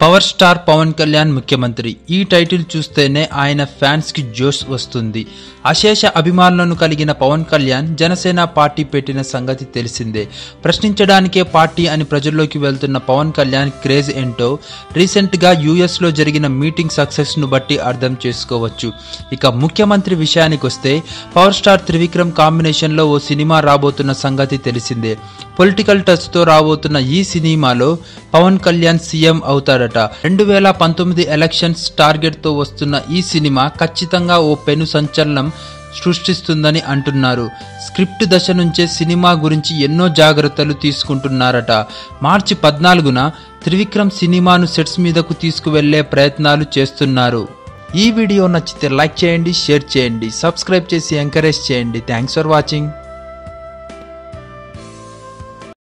Power star Pawan Kalyan ముఖ్యమంత్రి. ఈ title చూస్తేనే ఆయన ఫ్యాన్స్కి జోష్ వస్తుంది. అశేష అభిమానులను కలిగిన పవన్ కళ్యాణ్ జనసేన పార్టీ పెట్టిన సంగతి తెలిసిందే. ప్రశ్నించడానికే పార్టీ అని ప్రజల్లోకి వెళ్తున్న పవన్ కళ్యాణ్ క్రేజ్ ఏంటో రీసెంట్గా యుఎస్లో జరిగిన మీటింగ్ సక్సెస్ను బట్టి అర్థం చేసుకోవచ్చు. ఇక ముఖ్యమంత్రి విషయానికి వస్తే పవర్ స్టార్ త్రివిక్రమ్ కాంబినేషన్లో ఓ సినిమా రాబోతున్న సంగతి తెలిసిందే. పొలిటికల్ టచ్తో రాబోతున్న ఈ సినిమాలో పవన్ కళ్యాణ్ సీఎం అవుతాడట రెండు వేల పంతొమ్మిది ఎలక్షన్స్ టార్గెట్తో వస్తున్న ఈ సినిమా ఖచ్చితంగా ఓ పెను సంచలనం సృష్టిస్తుందని అంటున్నారు. స్క్రిప్ట్ దశ నుంచే సినిమా గురించి ఎన్నో జాగ్రత్తలు తీసుకుంటున్నారట. మార్చి పద్నాలుగున త్రివిక్రమ్ సినిమాను సెట్స్ మీదకు తీసుకువెళ్ళే ప్రయత్నాలు చేస్తున్నారు. ఈ వీడియో నచ్చితే లైక్ చేయండి షేర్ చేయండి సబ్స్క్రైబ్ చేసి ఎంకరేజ్ చేయండి. Thanks for watching.